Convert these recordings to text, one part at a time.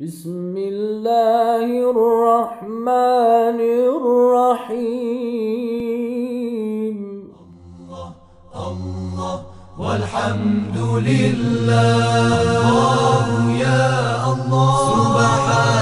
بسم الله الرحمن الرحيم. والحمد لله. الله يا الله سبحان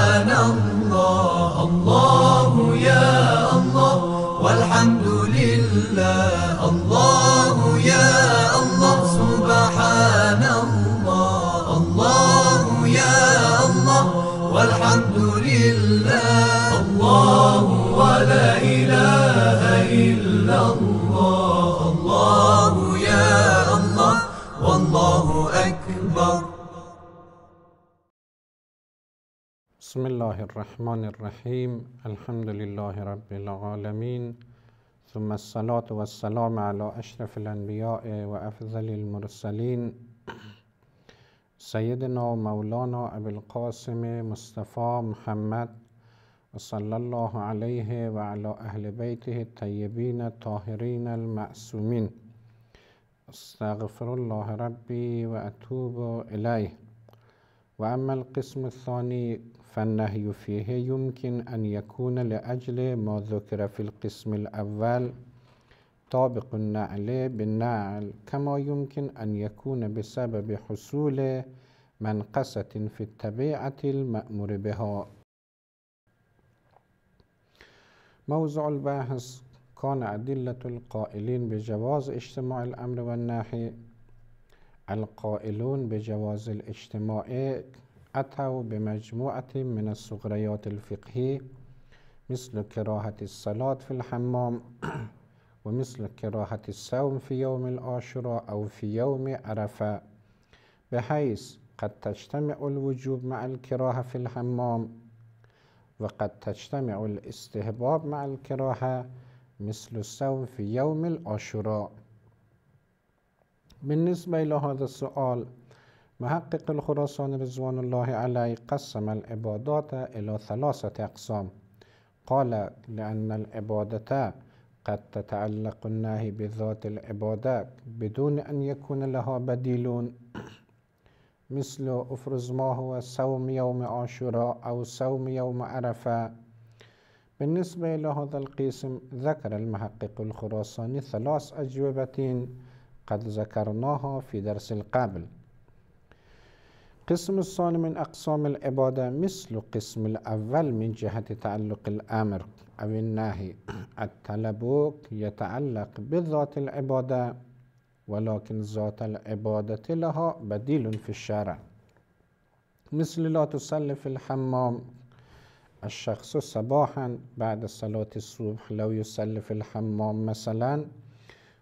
بسم الله الرحمن الرحيم. الحمد لله رب العالمين. ثم الصلاة والسلام على أشرف الأنبياء وأفضل المرسلين. سيدنا ومولانا أبي القاسم مصطفى محمد وصلى الله عليه وعلى أهل بيته الطيبين الطاهرين المعصومين. أستغفر الله ربي وأتوب إليه. وأما القسم الثاني فالنهي فيه يمكن أن يكون لأجل ما ذكر في القسم الأول. طابق النعل بالنعل كما يمكن أن يكون بسبب حصول منقصة في الطبيعة المأمور بها. موضوع البحث كان أدلة القائلين بجواز اجتماع الأمر والنهي. القائلون بجواز الاجتماع أتوا بمجموعة من الصغريات الفقهية مثل كراهة الصلاة في الحمام ومثل كراهة الصوم في يوم العاشوراء أو في يوم عرفة بحيث قد تجتمع الوجوب مع الكراهة في الحمام وقد تجتمع الاستهباب مع الكراهة مثل الصوم في يوم العاشوراء بالنسبة إلى هذا السؤال محقق الخراسان رضوان الله عليه قسم العبادات إلى ثلاثة أقسام. قال لأن العبادة قد تتعلق النهي بذات العبادة بدون أن يكون لها بديل مثل أفرز ما هو صوم يوم عاشوراء أو صوم يوم عرفة. بالنسبة إلى هذا القسم ذكر المحقق الخراساني ثلاث أجوبة قد ذكرناها في درس القبل. قسم الثاني من أقسام العبادة مثل قسم الأول من جهة تعلق الأمر أو النهي. الطلب يتعلق بذات العبادة ولكن ذات العبادة لها بديل في الشرع. مثل لا تصلي في الحمام. الشخص صباحا بعد صلاة الصبح لو يصلي في الحمام مثلا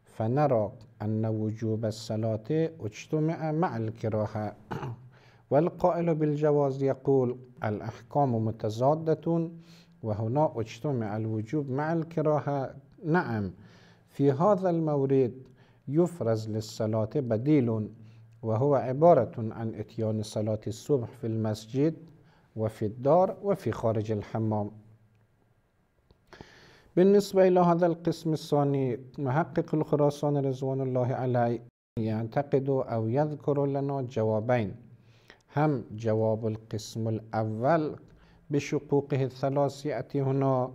فنرى أن وجوب الصلاة اجتمع مع الكراهة. والقائل بالجواز يقول الأحكام متضادة وهنا أجتمع الوجوب مع الكراهة. نعم في هذا المورد يفرز للصلاة بديل وهو عبارة عن إتيان صلاة الصبح في المسجد وفي الدار وفي خارج الحمام. بالنسبة إلى هذا القسم الثاني محقق الخراسان رضوان الله عليه يعتقد أو يذكر لنا جوابين. هم جواب القسم الأول بشقوقه الثلاث يأتي هنا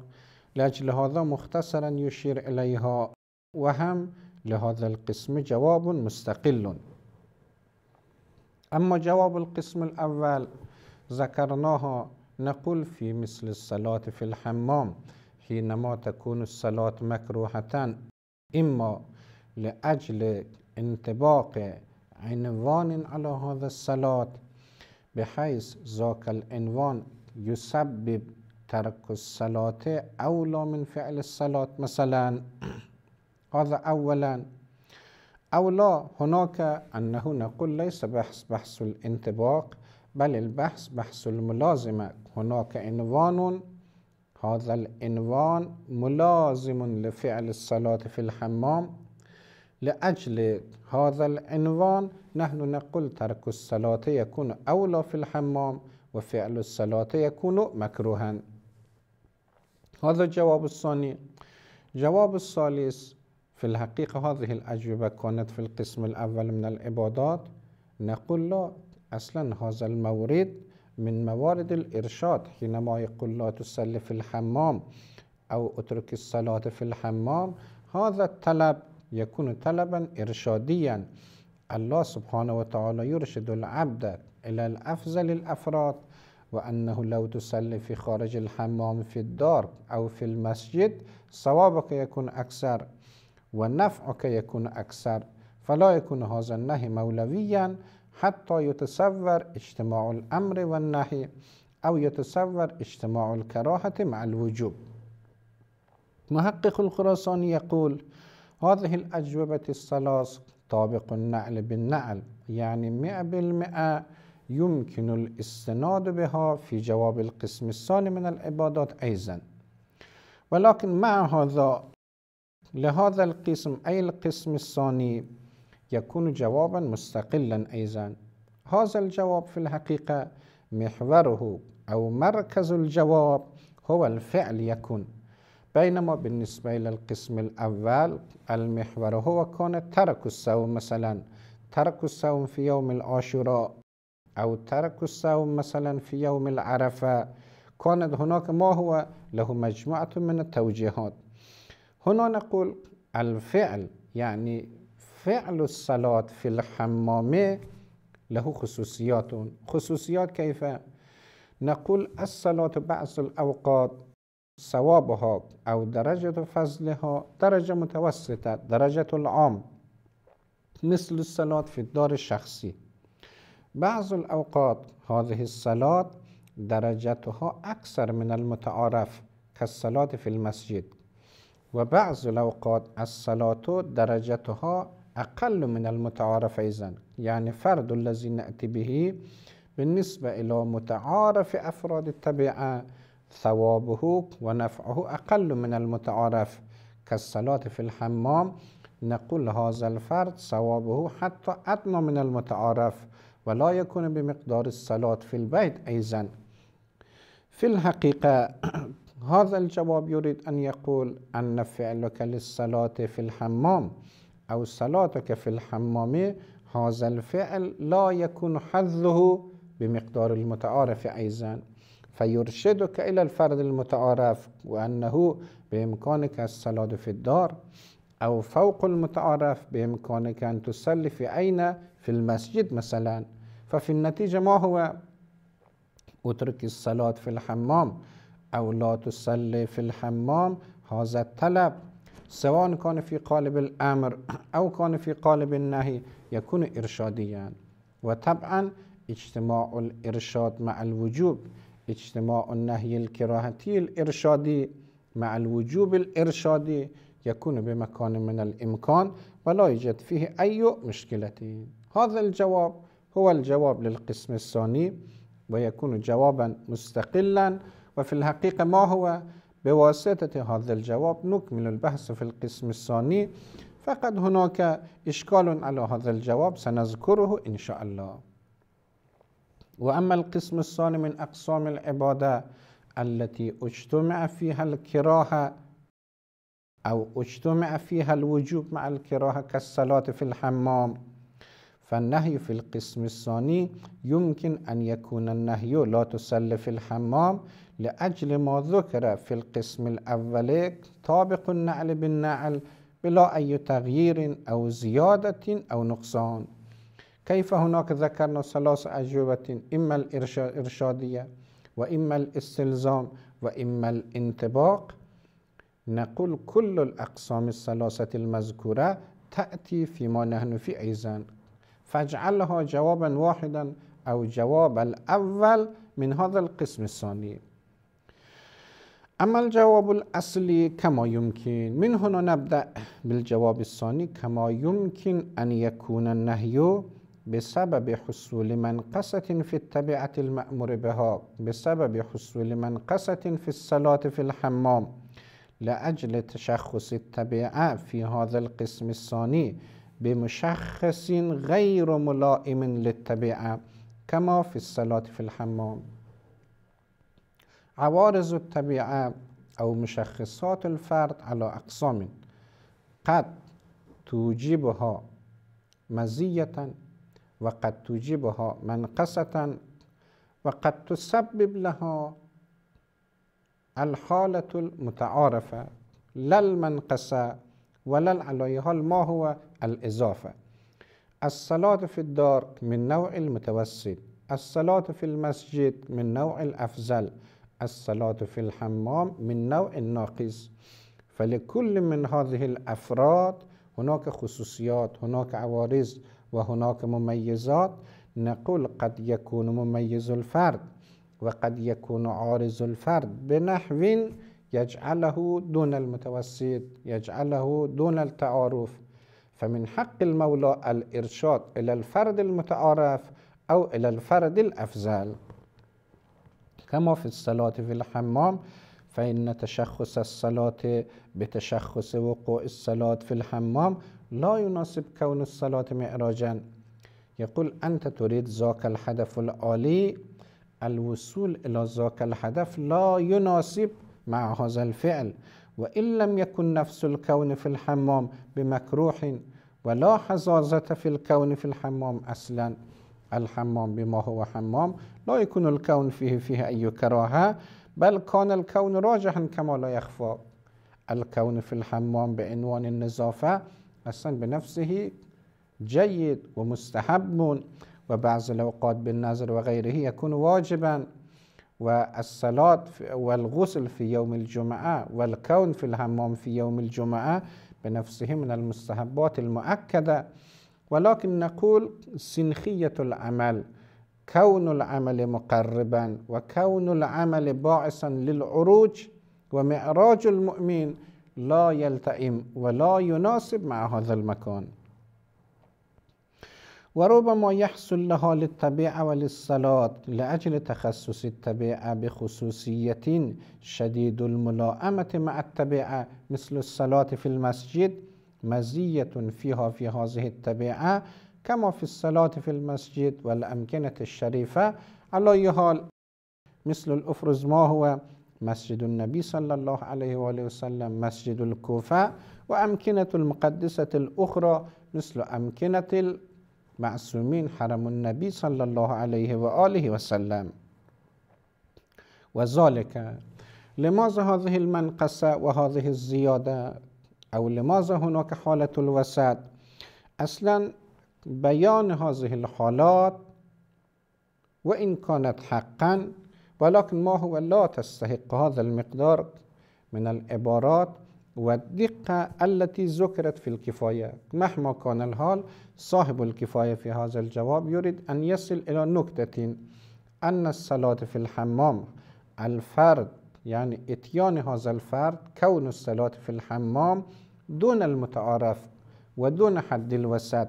لأجل هذا مختصرا يشير إليها وهم لهذا القسم جواب مستقل. أما جواب القسم الأول ذكرناها نقول في مثل الصلاة في الحمام حينما تكون الصلاة مكروهة إما لأجل انطباق عنوان على هذا الصلاة بحيث ذاك العنوان يسبب ترك الصلاة أولى من فعل الصلاة. مثلا هذا أولا. أو لا هناك أنه نقول ليس بحث بحث الانطباق بل البحث بحث الملازمة. هناك عنوان هذا العنوان ملازم لفعل الصلاة في الحمام. لأجل هذا العنوان نحن نقول ترك الصلاة يكون أولى في الحمام وفعل الصلاة يكون مكروها. هذا الجواب الثاني. جواب الثالث. في الحقيقة هذه الأجوبة كانت في القسم الأول من العبادات. نقول لا أصلا هذا المورد من موارد الإرشاد. حينما يقول لا تصلي في الحمام أو اترك الصلاة في الحمام هذا الطلب يكون طلبا إرشاديا. الله سبحانه وتعالى يرشد العبد إلى الأفضل الأفراد وأنه لو تصلي في خارج الحمام في الدار أو في المسجد صوابك يكون أكثر ونفعك يكون أكثر. فلا يكون هذا النهي مولويا حتى يتصور اجتماع الأمر والنهي أو يتصور اجتماع الكراهة مع الوجوب. محقق الخراساني يقول هذه الأجوبة الثلاث طابق النعل بالنعل يعني مئة بالمئة يمكن الاستناد بها في جواب القسم الثاني من العبادات أيضا. ولكن مع هذا لهذا القسم أي القسم الثاني يكون جوابا مستقلا أيضا. هذا الجواب في الحقيقة محوره أو مركز الجواب هو الفعل يكون. بينما بالنسبة إلى القسم الأول المحور هو كان ترك الصوم مثلا. ترك الصوم في يوم العاشوراء أو ترك الصوم مثلا في يوم العرفة. كانت هناك ما هو له مجموعة من التوجيهات. هنا نقول الفعل يعني فعل الصلاة في الحمام له خصوصيات. خصوصيات كيف؟ نقول الصلاة بعض الأوقات ثوابها أو درجة فضلها درجة متوسطة درجة العام مثل الصلاة في الدار الشخصي. بعض الأوقات هذه الصلاة درجتها أكثر من المتعارف كالصلاة في المسجد. وبعض الأوقات الصلاة درجتها أقل من المتعارف أيضا. يعني فرد الذي نأتي به بالنسبة إلى متعارف أفراد الطبيعة ثوابه ونفعه أقل من المتعارف. كالصلاة في الحمام نقول هذا الفرد ثوابه حتى أدنى من المتعارف ولا يكون بمقدار الصلاة في البيت أيضا. في الحقيقة هذا الجواب يريد أن يقول أن فعلك للصلاة في الحمام أو صلاتك في الحمام هذا الفعل لا يكون حظه بمقدار المتعارف أيضا. فيرشدك إلى الفرد المتعارف وأنه بإمكانك الصلاة في الدار أو فوق المتعارف بإمكانك أن تصلي في أين؟ في المسجد مثلا. ففي النتيجة ما هو؟ اترك الصلاة في الحمام أو لا تصلي في الحمام هذا الطلب. سواء كان في قالب الأمر أو كان في قالب النهي يكون إرشاديا. وطبعا اجتماع الإرشاد مع الوجوب. اجتماع النهي الكراهتي الإرشادي مع الوجوب الإرشادي يكون بمكان من الإمكان ولا يوجد فيه أي مشكلة. هذا الجواب هو الجواب للقسم الثاني ويكون جوابا مستقلا. وفي الحقيقة ما هو؟ بواسطة هذا الجواب نكمل البحث في القسم الثاني. فقد هناك إشكال على هذا الجواب سنذكره إن شاء الله. وأما القسم الثاني من أقسام العبادة التي اجتمع فيها الكراهة أو اجتمع فيها الوجوب مع الكراهة كالصلاة في الحمام فالنهي في القسم الثاني يمكن أن يكون النهي لا تصلي في الحمام لأجل ما ذكر في القسم الأول طابق النعل بالنعل بلا أي تغيير أو زيادة أو نقصان. كيف هناك ذكرنا ثلاث أجوبة؟ إما الإرشادية وإما الاستلزام وإما الانطباق. نقول كل الأقسام الثلاثة المذكورة تأتي فيما نحن في أيضا. فاجعلها جوابا واحدا أو جواب الأول من هذا القسم الثاني. أما الجواب الأصلي كما يمكن. من هنا نبدأ بالجواب الثاني. كما يمكن أن يكون النهي بسبب حصول منقصة في التبعة المأمور بها بسبب حصول منقصة في الصلاة في الحمام لأجل تشخص التبعة في هذا القسم الثاني بمشخص غير ملائم للتبعة كما في الصلاة في الحمام. عوارض الطبيعة أو مشخصات الفرد على أقسام قد توجبها مزية وقد توجبها منقصة وقد تسبب لها الحالة المتعارفة لا المنقصة ولا حال ما هو الإضافة. الصلاة في الدار من نوع المتوسط الصلاة في المسجد من نوع الأفضل الصلاة في الحمام من نوع الناقص. فلكل من هذه الأفراد هناك خصوصيات هناك عوارض وهناك مميزات. نقول قد يكون مميز الفرد وقد يكون عارض الفرد بنحو يجعله دون المتوسط يجعله دون التعارف. فمن حق المولى الإرشاد إلى الفرد المتعارف أو إلى الفرد الأفضل. كما في الصلاة في الحمام فإن تشخص الصلاة بتشخص وقوع الصلاة في الحمام لا يناسب كون الصلاة معراجا. يقول أنت تريد ذاك الهدف العالي؟ الوصول إلى ذاك الهدف لا يناسب مع هذا الفعل. وإن لم يكن نفس الكون في الحمام بمكروه ولا حزازة في الكون في الحمام أصلا. الحمام بما هو حمام لا يكون الكون فيه فيه أي كراهة بل كان الكون راجحا كما لا يخفى. الكون في الحمام بعنوان النظافة أصلا بنفسه جيد ومستحب. وبعض الأوقات بالنظر وغيره يكون واجبا. والصلاة والغسل في يوم الجمعة والكون في الحمام في يوم الجمعة بنفسه من المستحبات المؤكدة. ولكن نقول سنخية العمل كون العمل مقربا وكون العمل باعثا للعروج ومعراج المؤمن لا يلتئم ولا يناسب مع هذا المكان. وربما يحصل لها للطبيعة وللصلاة لأجل تخصص الطبيعة بخصوصية شديد الملائمة مع الطبيعة مثل الصلاة في المسجد مزية فيها في هذه الطبيعة كما في الصلاة في المسجد والأمكنة الشريفة. على أي حال مثل الأفرز ما هو مسجد النبي صلى الله عليه وآله وسلم مسجد الكوفة وأمكنة المقدسة الأخرى مثل أمكنة المعصومين حرم النبي صلى الله عليه وآله وسلم. وذلك لماذا هذه المنقصة وهذه الزيادة؟ أو لماذا هناك حالة الوسط أصلا بيان هذه الحالات وإن كانت حقا ولكن ما هو لا تستحق هذا المقدار من العبارات والدقة التي ذكرت في الكفاية. مهما كان الحال صاحب الكفاية في هذا الجواب يريد أن يصل إلى نكتة أن الصلاة في الحمام الفرد يعني إتيان هذا الفرد كون الصلاة في الحمام دون المتعارف ودون حد الوسط.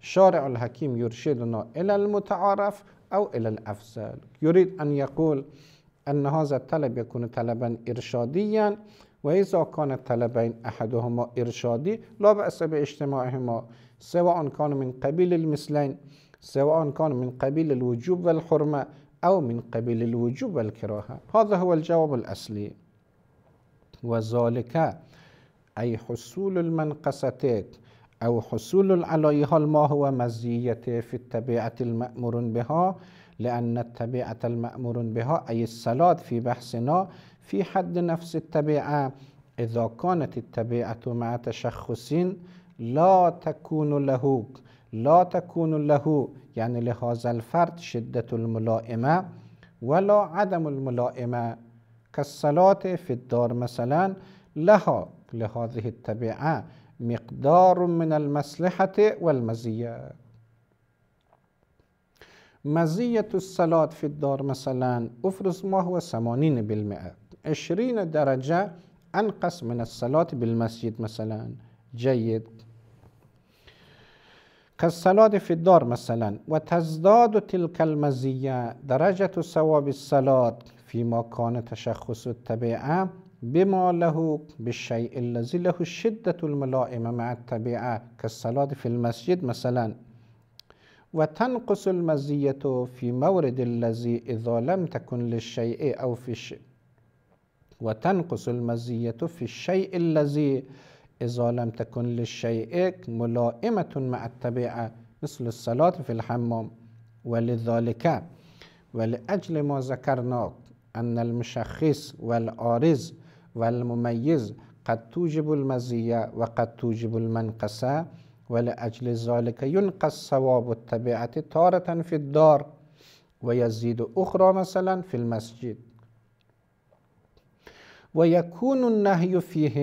شارع الحكيم يرشدنا إلى المتعارف أو إلى الأفضل. يريد أن يقول أن هذا الطلب يكون طلبا إرشاديا وإذا كان الطلبين أحدهما إرشادي لا بأس باجتماعهما سواء كان من قبيل المثلين سواء كان من قبيل الوجوب والحرمة أو من قبيل الوجوب والكراهة. هذا هو الجواب الأصلي. وذلك أي حصول المنقصتين. أو حصول العليها ما هو مزية في الطبيعة المأمور بها لأن الطبيعة المأمور بها أي الصلاة في بحثنا في حد نفس الطبيعة إذا كانت الطبيعة مع تشخص لا تكون له لا تكون له يعني لهذا الفرد شدة الملائمة ولا عدم الملائمة. كالصلاة في الدار مثلا لها لهذه الطبيعة مقدار من المصلحة والمزية. مزية الصلاة في الدار مثلا افرض ما هو ثمانين بالمئة. عشرين درجة أنقص من الصلاة بالمسجد مثلا. جيد. كالصلاة في الدار مثلا وتزداد تلك المزية درجة ثواب الصلاة فيما كان تشخص الطبيعة بما له بالشيء الذي له الشدة الملائمة مع الطبيعة كالصلاة في المسجد مثلا. وتنقص المزية في مورد الذي إذا لم تكن للشيء أو في الشيء وتنقص المزية في الشيء الذي إذا لم تكن للشيء ملائمة مع الطبيعة مثل الصلاة في الحمام. ولذلك ولأجل ما ذكرنا أن المشخص والعارض والمميز قد توجب المزية وقد توجب المنقصة ولأجل ذلك ينقص ثواب التبعة تارة في الدار ويزيد أخرى مثلا في المسجد. ويكون النهي فيه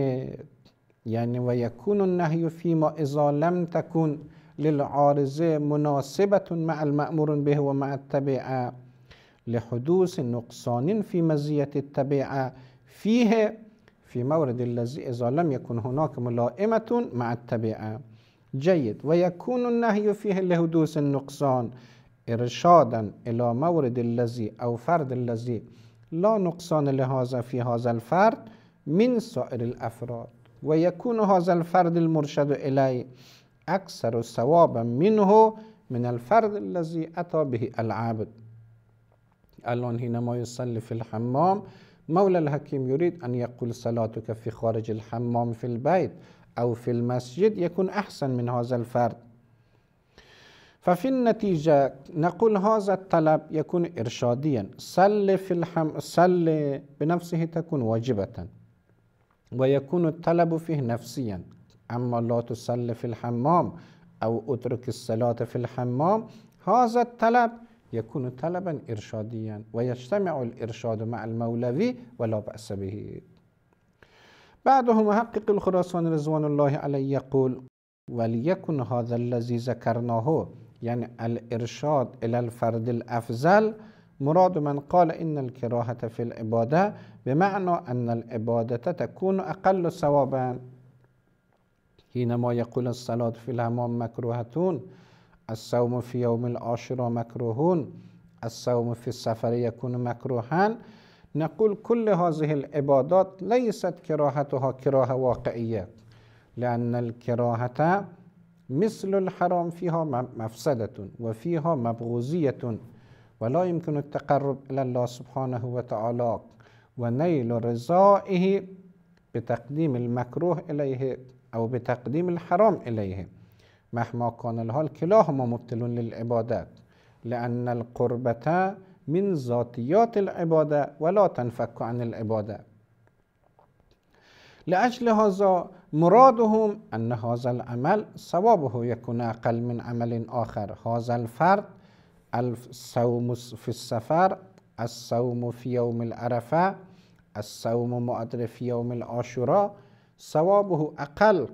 يعني ويكون النهي فيما إذا لم تكن للعارضة مناسبة مع المأمور به ومع التبعة لحدوث نقصان في مزية التبعة فيه في مورد الذي إذا لم يكن هناك ملائمة مع التبعة. جيد. ويكون النهي فيه لحدوث النقصان. إرشادا إلى مورد الذي أو فرد الذي لا نقصان لهذا في هذا الفرد من سائر الأفراد. ويكون هذا الفرد المرشد إليه أكثر ثوابا منه من الفرد الذي أتى به العبد. الآن حينما يصلي في الحمام. مولى الحكيم يريد أن يقول صلاتك في خارج الحمام في البيت أو في المسجد يكون أحسن من هذا الفرد. ففي النتيجة نقول هذا الطلب يكون إرشاديا. صل في الحم صل بنفسه تكون واجبة. ويكون الطلب فيه نفسيا. أما لا تصلي في الحمام أو اترك الصلاة في الحمام هذا الطلب يكون طلبا إرشاديا ويجتمع الإرشاد مع المولوي ولا بأس به. بعده محقق الخراسان رضوان الله عليه يقول وليكن هذا الذي ذكرناه يعني الإرشاد إلى الفرد الأفضل مراد من قال إن الكراهة في العبادة بمعنى أن العبادة تكون أقل ثوابا. حينما يقول الصلاة في الهمام مكروهة الصوم في يوم العاشرة مكروهون الصوم في السفر يكون مكروها نقول كل هذه العبادات ليست كراهتها كراهة واقعية لأن الكراهة مثل الحرام فيها مفسدة وفيها مبغوزية ولا يمكن التقرب إلى الله سبحانه وتعالى. ونيل رضائه بتقديم المكروه إليه أو بتقديم الحرام إليه. مهما كان الحال كلاهما مبتل للعبادات لأن القربة من ذاتيات العبادة ولا تنفك عن العبادة. لأجل هذا مرادهم أن هذا العمل ثوابه يكون أقل من عمل آخر. هذا الفرد الصوم في السفر الصوم في يوم العرفة الصوم مؤدر في يوم العاشوراء ثوابه أقل.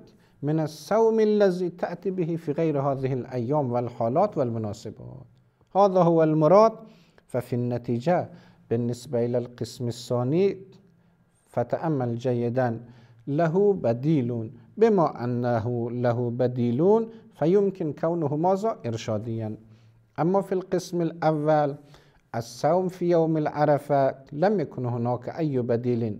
من الصوم الذي تأتي به في غير هذه الأيام والحالات والمناسبات. هذا هو المراد. ففي النتيجة بالنسبة إلى القسم الثاني فتأمل جيدا له بديل بما أنه له بديلون فيمكن كونه ماذا؟ إرشاديا. أما في القسم الأول الصوم في يوم العرفة لم يكن هناك أي بديل.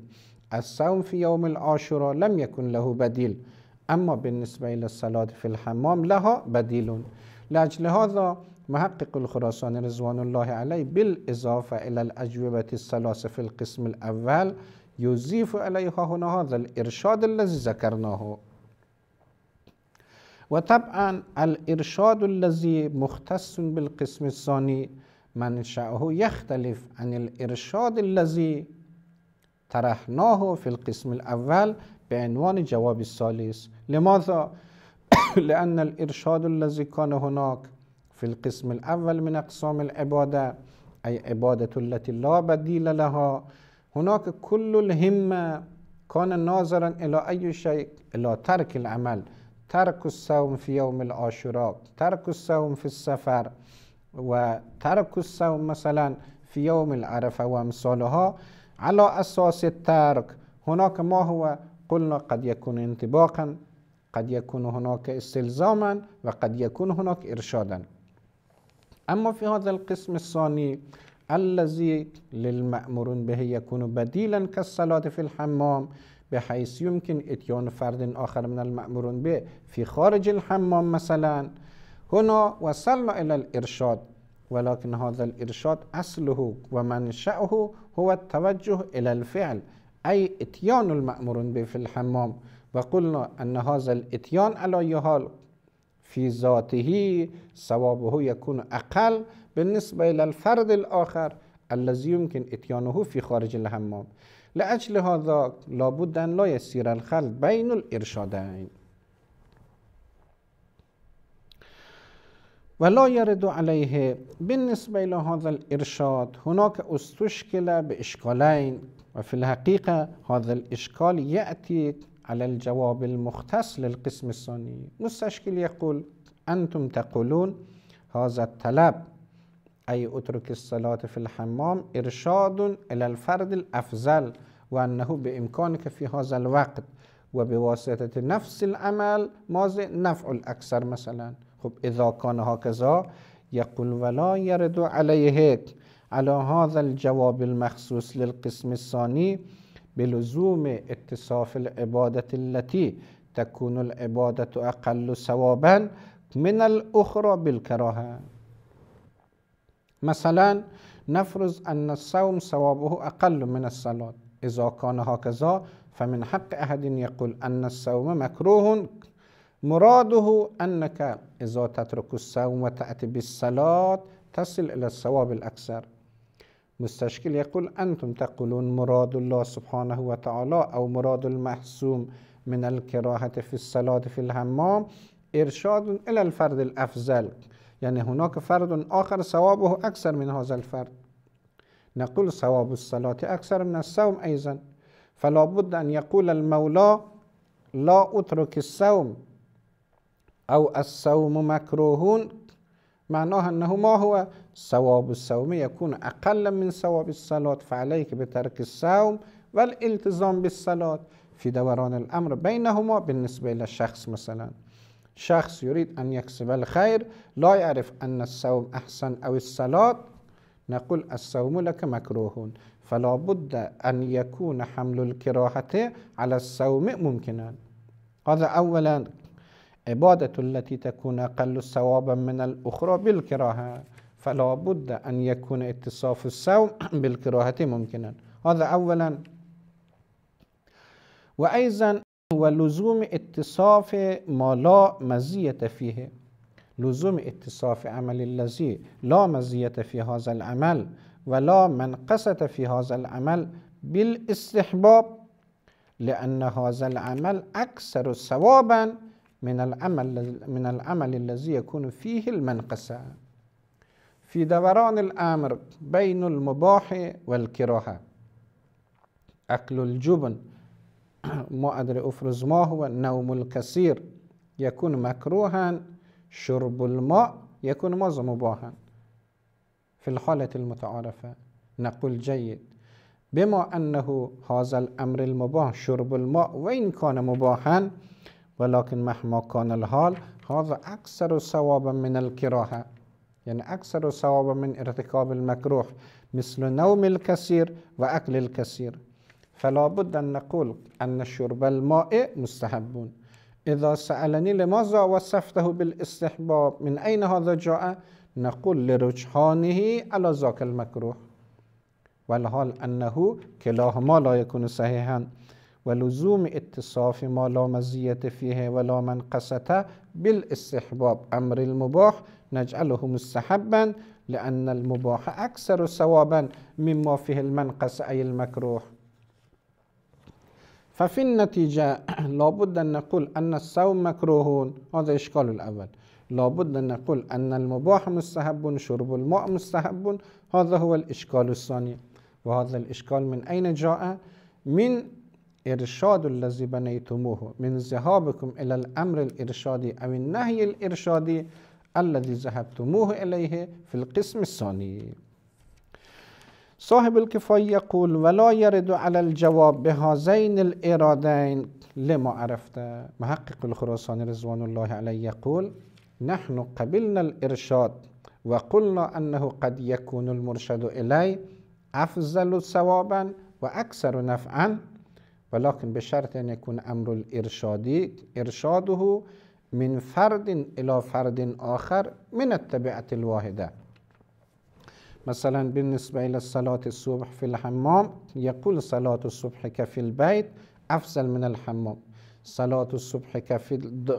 الصوم في يوم العاشوراء لم يكن له بديل. أما بالنسبة إلى الصلاة في الحمام لها بديل لأجل هذا محقق الخراسان رضوان الله عليه بالإضافة إلى الأجوبة الثلاثة في القسم الأول يضيف عليها هنا هذا الإرشاد الذي ذكرناه. وطبعا الإرشاد الذي مختص بالقسم الثاني منشأه يختلف عن الإرشاد الذي طرحناه في القسم الأول بعنوان جواب الثالث لماذا؟ لأن الإرشاد الذي كان هناك في القسم الأول من أقسام العبادة أي عبادة التي لا بديل لها هناك كل الهمة كان ناظرا إلى أي شيء إلى ترك العمل ترك الصوم في يوم العاشوراء ترك الصوم في السفر وترك الصوم مثلا في يوم العرفة وأمثالها على أساس الترك هناك ما هو قلنا قد يكون انطباقا قد يكون هناك استلزاما وقد يكون هناك إرشادا. أما في هذا القسم الثاني الذي للمأمور به يكون بديلا كالصلاة في الحمام بحيث يمكن إتيان فرد آخر من المأمور به في خارج الحمام مثلا. هنا وصلنا إلى الإرشاد ولكن هذا الإرشاد أصله ومنشأه هو التوجه إلى الفعل. أي اتيان المأمور به في الحمام. وقلنا أن هذا الاتيان على يهال في ذاته ثوابه يكون أقل بالنسبة إلى الفرد الآخر الذي يمكن إتيانه في خارج الحمام. لأجل هذا لابد أن لا يسير الخلط بين الإرشادين. ولا يرد عليه بالنسبة إلى هذا الإرشاد هناك استشكل بإشكالين. وفي الحقيقة هذا الإشكال يأتي على الجواب المختص للقسم الثاني مستشكل يقول أنتم تقولون هذا الطلب أي أترك الصلاة في الحمام إرشاد إلى الفرد الأفضل وأنه بإمكانك في هذا الوقت وبواسطة نفس العمل ماذا نفع الأكثر مثلا؟ خب إذا كان هكذا يقول ولا يرد عليه على هذا الجواب المخصوص للقسم الثاني بلزوم اتصاف العبادة التي تكون العبادة أقل ثوابا من الأخرى بالكراهة. مثلا نفرض أن الصوم ثوابه أقل من الصلاة. إذا كان هكذا فمن حق أحد يقول أن الصوم مكروه. مراده أنك إذا تترك الصوم وتأتي بالصلاة تصل إلى الثواب الأكثر. مستشكل يقول أنتم تقولون مراد الله سبحانه وتعالى أو مراد المحسوم من الكراهة في الصلاة في الحمام إرشاد إلى الفرد الأفضل. يعني هناك فرد آخر ثوابه أكثر من هذا الفرد. نقول ثواب الصلاة أكثر من الصوم أيضا فلا بد أن يقول المولى لا أترك الصوم أو الصوم مكروه معناه أنه ما هو ثواب الصوم يكون أقل من ثواب الصلاة فعليك بترك الصوم والالتزام بالصلاة في دوران الأمر بينهما بالنسبة إلى الشخص مثلا. شخص يريد أن يكسب الخير لا يعرف أن الصوم أحسن أو الصلاة نقول الصوم لك مكروه فلا بد أن يكون حمل الكراهة على الصوم ممكنا. هذا أولا. عبادة التي تكون أقل ثوابا من الأخرى بالكراهة فلا بد أن يكون اتصاف الصوم بالكراهة ممكنا. هذا أولا. وأيضا ولزوم اتصاف ما لا مزية فيه. لزوم اتصاف عمل الذي لا مزية في هذا العمل ولا منقصة في هذا العمل بالاستحباب لأن هذا العمل أكثر ثوابا من العمل من العمل الذي يكون فيه المنقصة في دوران الأمر بين المباح والكراهة. أكل الجبن. ما أدري أفرز ما هو. النوم الكثير يكون مكروها. شرب الماء. يكون ماذا مباحا في الحالة المتعارفة. نقول جيد. بما أنه هذا الأمر المباح شرب الماء وإن كان مباحا ولكن مهما كان الحال هذا أكثر ثوابا من الكراهة. يعني أكثر ثوابا من ارتكاب المكروه مثل نوم الكثير وأكل الكثير. فلا بد أن نقول أن شرب الماء مستحب إذا سألني لماذا وصفته بالاستحباب من أين هذا جاء؟ نقول لرجحانه على ذاك المكروه. والحال أنه كلاهما لا يكون صحيحا. ولزوم اتصاف ما لا مزية فيه ولا منقصة بالاستحباب أمر المباح نجعله مستحبا لأن المباح أكثر ثوابا مما فيه المنقص أي المكروه. ففي النتيجة لابد أن نقول أن الصوم مكروه. هذا إشكال الأول. لابد أن نقول أن المباح مستحب شرب الماء مستحب. هذا هو الإشكال الثاني. وهذا الإشكال من أين جاء؟ من إرشاد الذي بنيتموه من ذهابكم إلى الأمر الإرشادي أو النهي الإرشادي الذي ذهبتموه إليه في القسم الثاني. صاحب الكفاية يقول ولا يرد على الجواب بهذين الإرادين لما عرفت محقق الخراساني رضوان الله عليه يقول نحن قبلنا الإرشاد وقلنا أنه قد يكون المرشد إليه أفضل ثوابا وأكثر نفعا ولكن بشرط أن يكون أمر الإرشادي. إرشاده من فرد إلى فرد آخر من الطبيعة الواحدة. مثلا بالنسبة إلى صلاة الصبح في الحمام يقول صلاة الصبح في البيت أفضل من الحمام. صلاة الصبح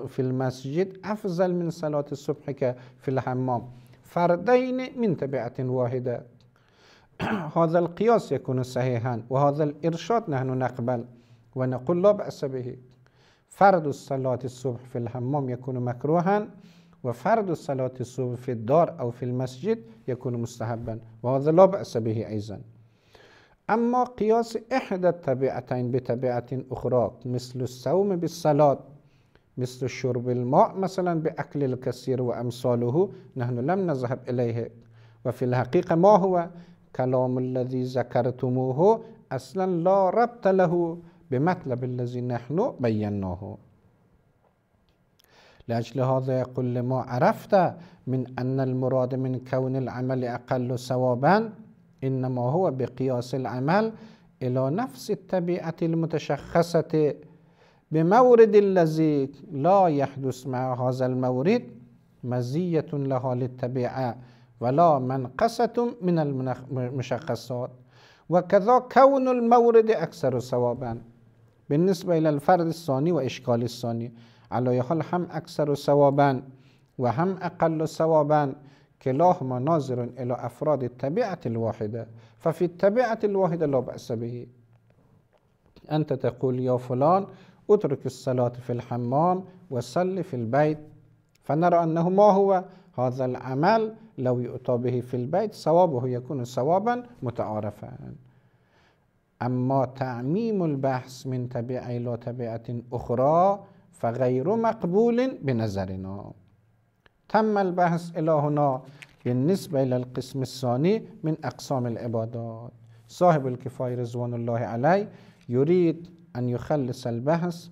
في المسجد أفضل من صلاة الصبح في الحمام. فردين من تبعة واحدة. هذا القياس يكون صحيحا وهذا الإرشاد نحن نقبل. ونقول لا بأس به. فرض الصلاة الصبح في الحمام يكون مكروها وفرض الصلاة الصبح في الدار أو في المسجد يكون مستحبا وهذا لا بأس به أيضا. أما قياس إحدى التبعتين بتبعة أخرى مثل الصوم بالصلاة مثل شرب الماء مثلا بأكل الكثير وأمثاله نحن لم نذهب إليه. وفي الحقيقة ما هو؟ كلام الذي ذكرتموه أصلا لا ربط له. بمطلب الذي نحن بيناه. لأجل هذا يقول لما عرفت من أن المراد من كون العمل أقل ثوابا؟ إنما هو بقياس العمل إلى نفس الطبيعة المتشخصة بمورد الذي لا يحدث مع هذا المورد مزية لها للطبيعة ولا منقصة من المشخصات وكذا كون المورد أكثر ثوابا. بالنسبة إلى الفرد الثاني وإشكال الثاني على حال هم أكثر ثوابا وهم أقل ثوابا. كلاهما ناظر إلى أفراد الطبيعة الواحدة ففي الطبيعة الواحدة لا بأس به. أنت تقول يا فلان اترك الصلاة في الحمام وصل في البيت. فنرى أنه ما هو؟ هذا العمل لو يؤتى به في البيت صوابه يكون صوابا متعارفا. أما تعميم البحث من تبعة إلى تبعة أخرى فغير مقبول بنظرنا. تم البحث إلى هنا بالنسبة إلى القسم الثاني من أقسام العبادات. صاحب الكفاية رضوان الله عليه يريد أن يخلص البحث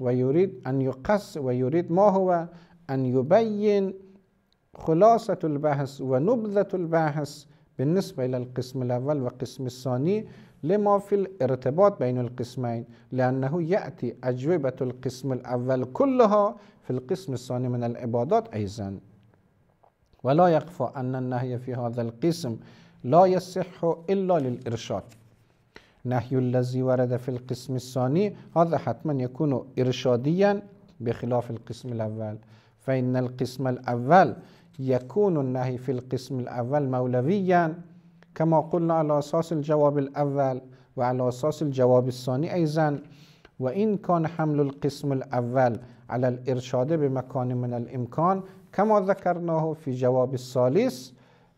ويريد أن يقص ويريد ما هو؟ أن يبين خلاصة البحث ونبذة البحث بالنسبة إلى القسم الأول والقسم الثاني لما في الارتباط بين القسمين لأنه يأتي أجوبة القسم الأول كلها في القسم الثاني من العبادات أيضا. ولا يخفى أن النهي في هذا القسم لا يصح إلا للإرشاد. نهي الذي ورد في القسم الثاني هذا حتما يكون إرشاديا بخلاف القسم الأول. فإن القسم الأول يكون النهي في القسم الأول مولويا كما قلنا على أساس الجواب الأول وعلى أساس الجواب الثاني أيضا وإن كان حمل القسم الأول على الإرشاد بمكان من الإمكان كما ذكرناه في جواب الثالث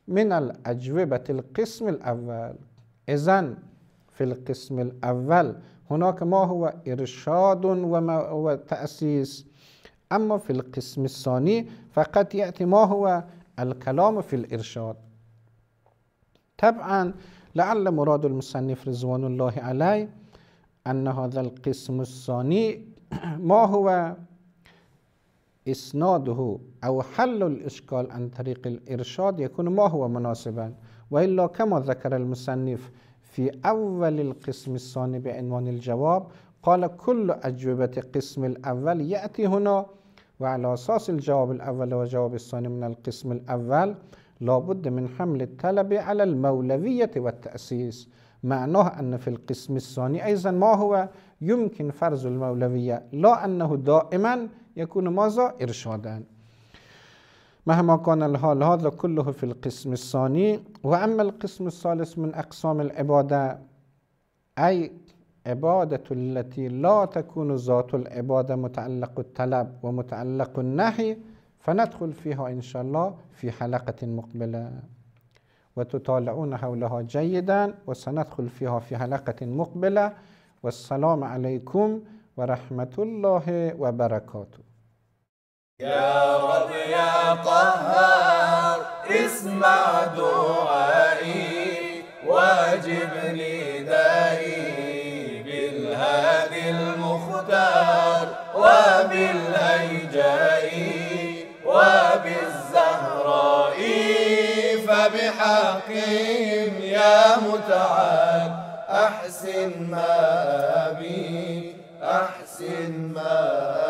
من الأجوبة القسم الأول. إذن في القسم الأول هناك ما هو إرشاد وما هو تأسيس. أما في القسم الثاني فقد يأتي ما هو الكلام في الإرشاد. طبعا لعل مراد المصنف رضوان الله عليه أن هذا القسم الثاني ما هو إسناده أو حل الإشكال عن طريق الإرشاد يكون ما هو مناسبا وإلا كما ذكر المصنف في أول القسم الثاني بعنوان الجواب قال كل أجوبة القسم الأول يأتي هنا وعلى أساس الجواب الأول والجواب الثاني من القسم الأول لابد من حمل الطلب على المولوية والتأسيس. معناه أن في القسم الثاني أيضا ما هو؟ يمكن فرض المولوية لا أنه دائما يكون ماذا؟ إرشادا. مهما كان الحال هذا كله في القسم الثاني. وأما القسم الثالث من أقسام العبادة أي عبادة التي لا تكون ذات العبادة متعلق الطلب ومتعلق النهي فندخل فيها إن شاء الله في حلقة مقبلة. وتطالعون حولها جيدا وسندخل فيها في حلقة مقبلة. والسلام عليكم ورحمة الله وبركاته. يا رب يا قهار اسمع دعائي واجبني دائي بالهادي المختار وبالهيجاء فبحقهم يا متعال. أحسن ما بي أحسن ما